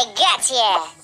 I got you.